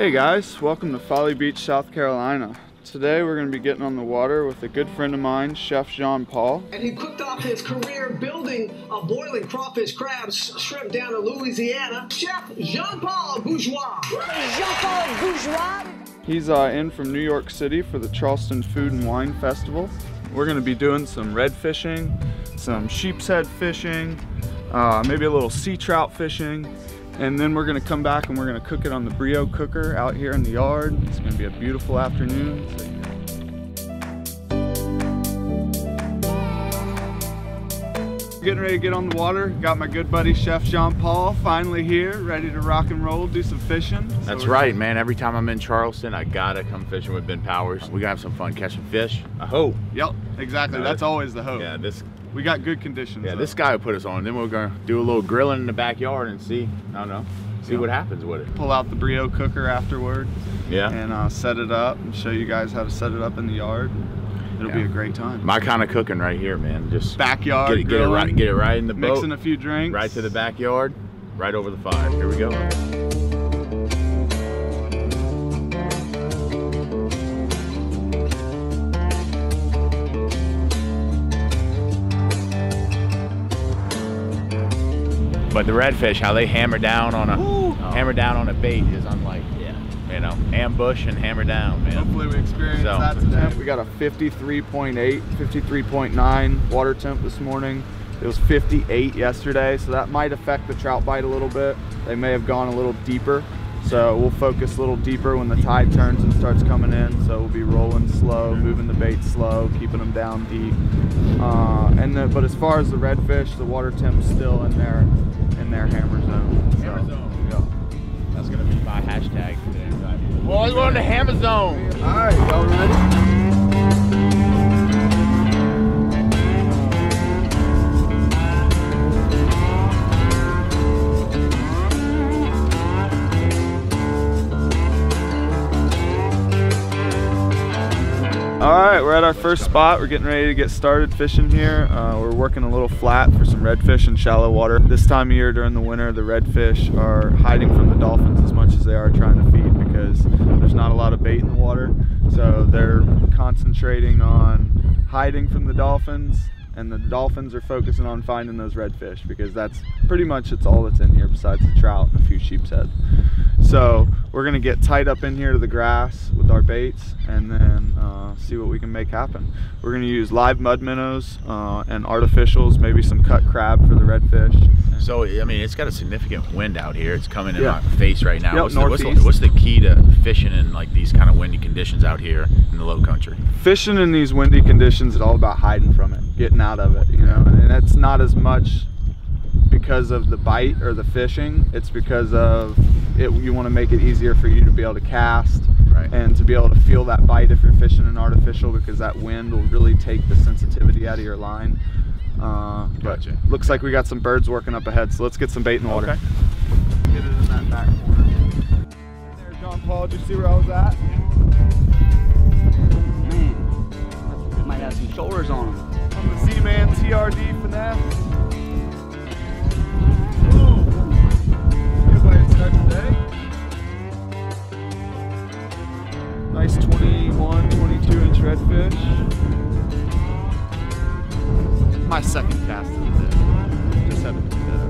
Hey guys, welcome to Folly Beach, South Carolina. Today we're going to be getting on the water with a good friend of mine, Chef Jean Paul. And he kicked off his career building a boiling crawfish crabs shrimp down in Louisiana. Chef Jean-Paul Bourgeois. Jean-Paul Bourgeois. He's uh, in from New York City for the Charleston Food and Wine Festival. We're going to be doing some red fishing, some sheep's head fishing, uh, maybe a little sea trout fishing, and then we're gonna come back and we're gonna cook it on the Breeo cooker out here in the yard. It's gonna be a beautiful afternoon. Getting ready to get on the water. Got my good buddy Chef Jean Paul finally here, ready to rock and roll, do some fishing. So That's right, man. Every time I'm in Charleston, I gotta come fishing with Ben Powers. We gotta have some fun catching fish. I hope. Yep, exactly. No, That's this- always the hope. Yeah, this We got good conditions. yeah, though. this guy will put us on. Then we're gonna do a little grilling in the backyard and see. I don't know. See Yeah. what happens with it. Pull out the Breeo cooker afterward Yeah. and uh, set it up and show you guys how to set it up in the yard. It'll be a great time. My kind of cooking right here, man. Just Backyard, get it, get it grilling, right, get it right in the boat, mixing a few drinks. right to the backyard, right over the fire. Here we go. But the redfish, how they hammer down on a hammer down on a bait is unlike, yeah, you know, ambush and hammer down, man. Hopefully we experience So- that today. We got a 53.8, 53.9 water temp this morning. It was 58 yesterday, so that might affect the trout bite a little bit. They may have gone a little deeper. So we'll focus a little deeper when the tide turns and starts coming in. So we'll be rolling slow, moving the bait slow, keeping them down deep. Uh, and the, but as far as the redfish, the water temp's still in their in their hammer zone. So, Hammer zone. Yeah. That's gonna be my hashtag today. Well, we're going to Hammer Zone. All right, y'all ready? First spot. We're getting ready to get started fishing here. Uh, we're working a little flat for some redfish in shallow water. This time of year during the winter, the redfish are hiding from the dolphins as much as they are trying to feed because there's not a lot of bait in the water. So they're concentrating on hiding from the dolphins and the dolphins are focusing on finding those redfish because that's pretty much it's all that's in here besides the trout and a few sheep's head. So we're gonna get tight up in here to the grass with our baits and then uh, see what we can make happen. We're gonna use live mud minnows uh, and artificials, maybe some cut crab for the redfish. So I mean, it's got a significant wind out here. It's coming in Yeah. my face right now. Yep, what's, the, what's, the, what's the key to fishing in like these kind of windy conditions out here in the low country? Fishing in these windy conditions is all about hiding from it, getting out of it, you know, and it's not as much because of the bite or the fishing. It's because of it. You want to make it easier for you to be able to cast Right. and to be able to feel that bite if you're fishing an artificial because that wind will really take the sensitivity out of your line. Uh, but Gotcha. Looks like we got some birds working up ahead, so let's get some bait in the water. Okay. Get it in that back corner. There, Jean Paul. Did you see where I was at? Man, might have some shoulders on them. On Z-Man TRD finesse. Good way to start today. Nice 21, 22 inch redfish. My second cast of the day. Just had to do that.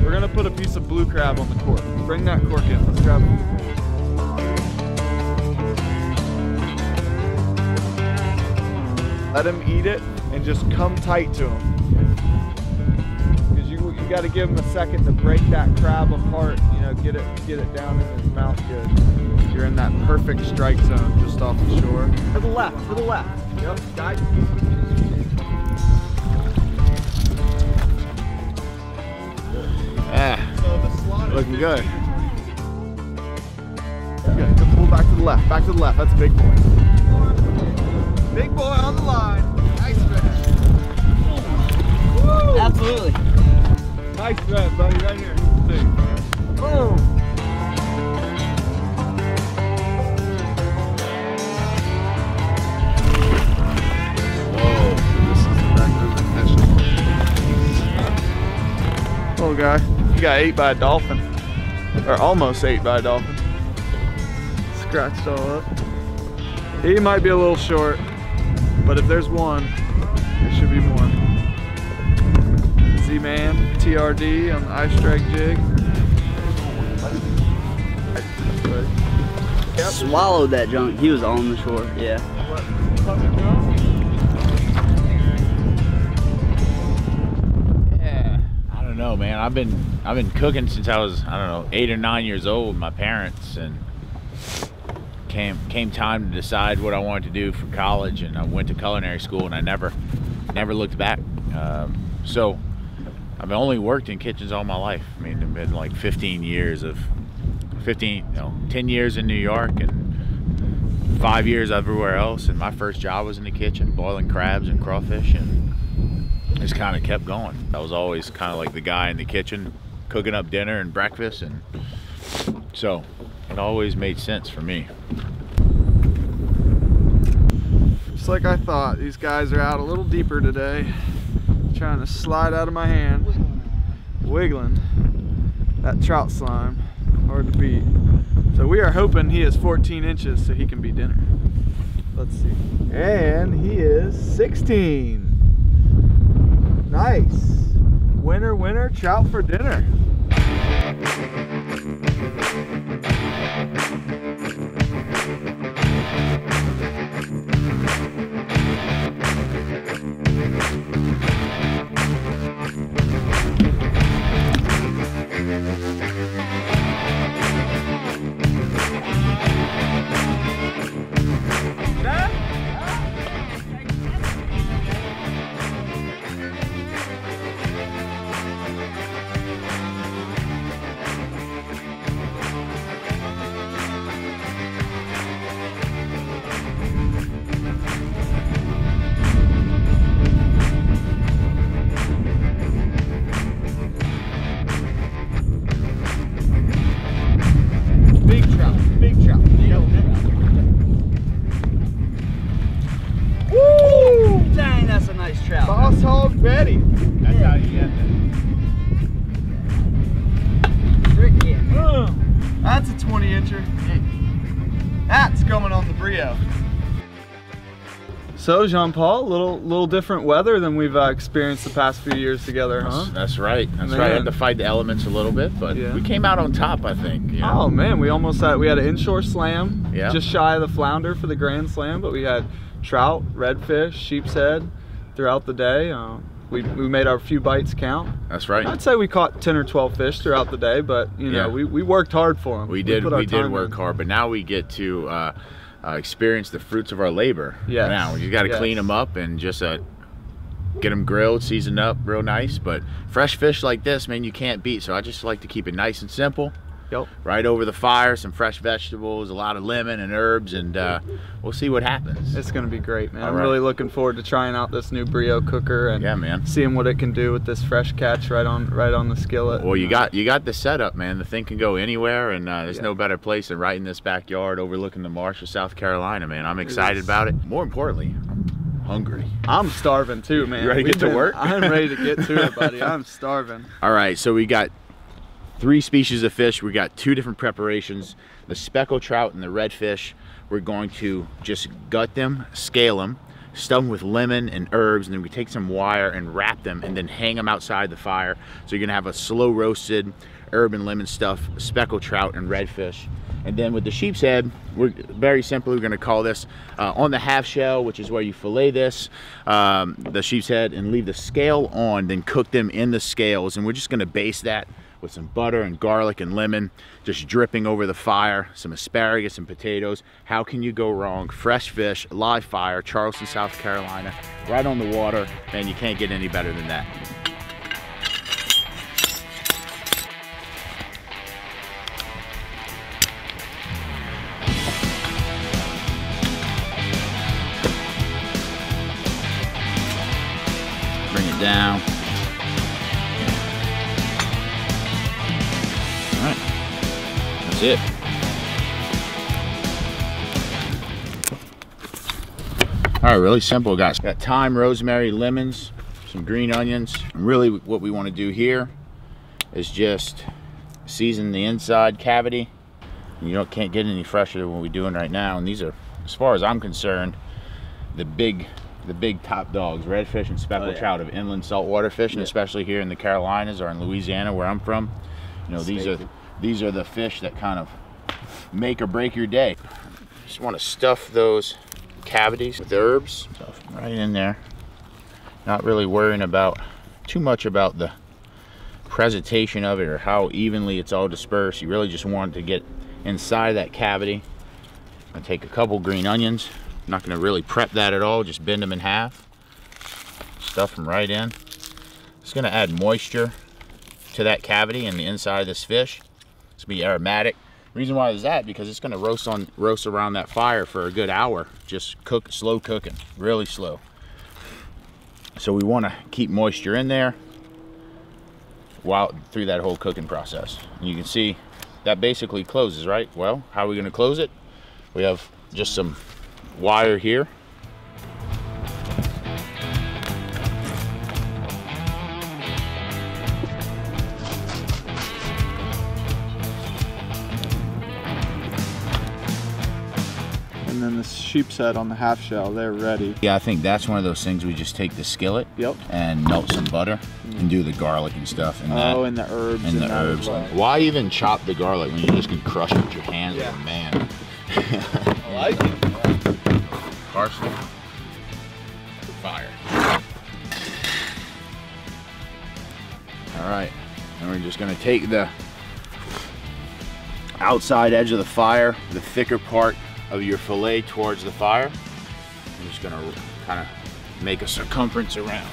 We're gonna put a piece of blue crab on the cork. Bring that cork in. Let's grab it. Let him eat it and just come tight to him. Because you you got to give him a second to break that crab apart. You know, get it get it down in his mouth good. You're in that perfect strike zone just off the shore. To the left, to the left. Yep, guide. Ah, So the looking good. Good. Pull back to the left. Back to the left. That's a big boy. Big boy on the line. Nice fish. Woo! Absolutely. Nice thread, buddy. Right here. See. Boom. Whoa. This is the record of the fish. guy. He got ate by a dolphin. Or almost ate by a dolphin. Scratched all up. He might be a little short, but if there's one, there should be more. Z-Man, TRD on um, the ice strike jig. Yep. Swallowed that junk. He was on the shore. Yeah. Yeah, I don't know, man. I've been I've been cooking since I was I don't know eight or nine years old. with My parents and came came time to decide what I wanted to do for college, and I went to culinary school, and I never never looked back. Um, so I've only worked in kitchens all my life. I mean, it's been like 15 years of 15, no, 10 years in New York and five years everywhere else. And my first job was in the kitchen, boiling crabs and crawfish, and just kind of kept going. I was always kind of like the guy in the kitchen, cooking up dinner and breakfast, and so it always made sense for me. Just like I thought, these guys are out a little deeper today. Trying to slide out of my hand. Wiggling. That trout slime. Hard to beat. So we are hoping he is 14 inches so he can be dinner. Let's see. And he is 16. Nice. Winner, winner, trout for dinner. Coming on the Breeo. So Jean Paul, a little little different weather than we've uh, experienced the past few years together, huh? That's, that's right. That's right. I had to fight the elements a little bit, but Yeah. we came out on top, I think. you know? Oh man, we almost had we had an inshore slam, Yeah. just shy of the flounder for the grand slam, but we had trout, redfish, sheep's head throughout the day. Uh, we, we made our few bites count. That's right. I'd say we caught 10 or 12 fish throughout the day, but you know Yeah. we, we worked hard for them. We did. put We, did work in. hard, but now we get to uh, uh, experience the fruits of our labor. Yeah. Now you got to Yes. clean them up and just uh, get them grilled, seasoned up, real nice. But fresh fish like this, man, you can't beat. So I just like to keep it nice and simple. Yep. Right over the fire, some fresh vegetables, a lot of lemon and herbs, and uh, we'll see what happens. It's gonna be great, man. All I'm right. really looking forward to trying out this new Breeo cooker and Yeah, man. seeing what it can do with this fresh catch right on right on the skillet. Well, you got you got the setup, man. The thing can go anywhere, and uh, there's Yeah. no better place than right in this backyard, overlooking the marsh of South Carolina, man. I'm excited about it. More importantly, I'm hungry. I'm starving too, man. You ready to We've get to been- work? I'm ready to get to it, buddy. I'm starving. All right, so we got three species of fish. We got two different preparations. The speckled trout and the redfish. We're going to just gut them, scale them, stuff them with lemon and herbs, and then we take some wire and wrap them and then hang them outside the fire. So you're gonna have a slow roasted herb and lemon stuff, speckled trout and redfish. And then with the sheep's head, we're very simply we're gonna call this uh, on the half shell, which is where you fillet this, um, the sheep's head, and leave the scale on, then cook them in the scales. And we're just gonna baste that with some butter and garlic and lemon, just dripping over the fire, some asparagus and potatoes. How can you go wrong? Fresh fish, live fire, Charleston, South Carolina, right on the water, and you can't get any better than that. Bring it down. It. All right, really simple, guys. Got thyme, rosemary, lemons, some green onions. And really, what we want to do here is just season the inside cavity. You don't can't get any fresher than what we're doing right now. And these are, as far as I'm concerned, the big the big top dogs, redfish and speckled Oh, yeah. trout of inland saltwater fishing, Yeah. especially here in the Carolinas or in Louisiana where I'm from. You know, these are. These are the fish that kind of make or break your day. Just want to stuff those cavities with herbs, stuff right in there. Not really worrying about too much about the presentation of it or how evenly it's all dispersed. You really just want to get inside that cavity. I take a couple green onions. I'm not going to really prep that at all. Just bend them in half. Stuff them right in. It's going to add moisture to that cavity and the inside of this fish. It's gonna be aromatic. Reason why is that because it's gonna roast on roast around that fire for a good hour. Just cook slow cooking, really slow. So we want to keep moisture in there while through that whole cooking process. And you can see that basically closes, right? Well, how are we gonna close it? We have just some wire here. And then the sheep's head on the half shell, they're ready. Yeah, I think that's one of those things we just take the skillet Yep. and melt some butter mm-hmm. and do the garlic and stuff and that. Oh, and the herbs and the herbs. well. Why even chop the garlic when you just can crush it with your hands? Yeah. Oh, man. I like it. Parsley. Fire. All right, and we're just gonna take the outside edge of the fire, the thicker part of your fillet towards the fire. I'm just gonna kind of make a circumference around.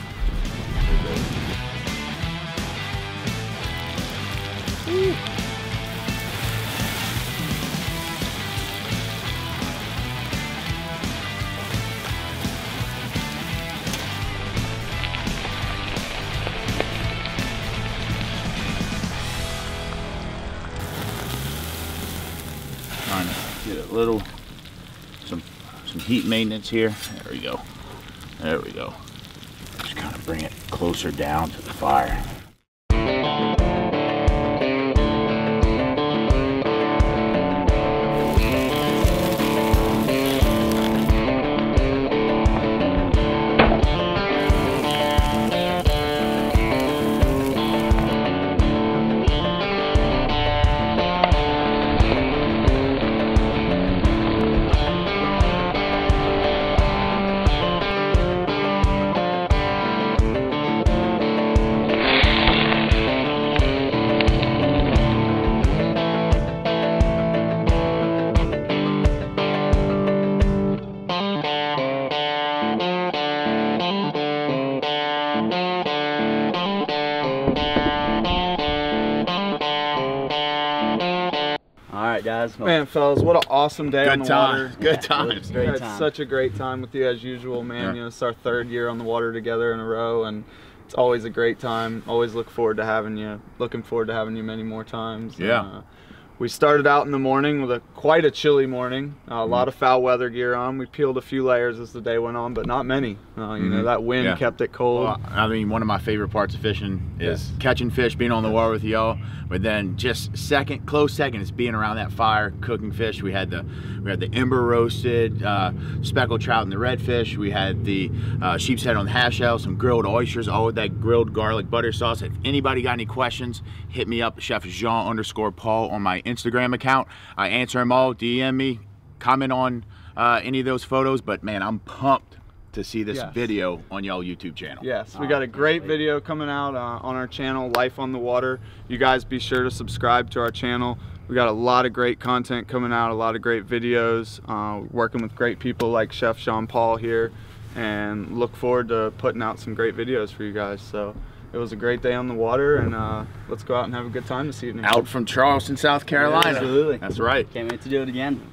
Trying to get a little, some heat maintenance here. There we go. There we go. Just kind of bring it closer down to the fire. Right, guys. Well, Man, fellas, what an awesome day on Good the water. time. Good times. Great We had time. such a great time with you as usual, man. Yeah. You know, it's our third year on the water together in a row, and it's always a great time. Always look forward to having you. Looking forward to having you many more times. Yeah. Uh, we started out in the morning with a quite a chilly morning. Uh, a Mm-hmm. lot of foul weather gear on. We peeled a few layers as the day went on, but not many. Uh, you know, that wind Mm-hmm. Yeah. kept it cold. Well, I mean, one of my favorite parts of fishing is catching fish, being on the water with y'all. But then just second, close second, is being around that fire, cooking fish. We had the we had the ember roasted uh, speckled trout and the redfish. We had the uh, sheep's head on the hash shell, some grilled oysters, all with that grilled garlic butter sauce. If anybody got any questions, hit me up, Chef Jean underscore Paul on my Instagram account. I answer them all. DM me, comment on uh, any of those photos. But man, I'm pumped to see this Yes. video on y'all YouTube channel. Yes, we got a great video coming out uh, on our channel, Life on the Water. You guys be sure to subscribe to our channel. We got a lot of great content coming out, a lot of great videos, uh, working with great people like Chef Jean Paul here, and look forward to putting out some great videos for you guys. So it was a great day on the water, and uh, let's go out and have a good time this evening. Out from Charleston, South Carolina. Absolutely. That's right. can't wait to do it again.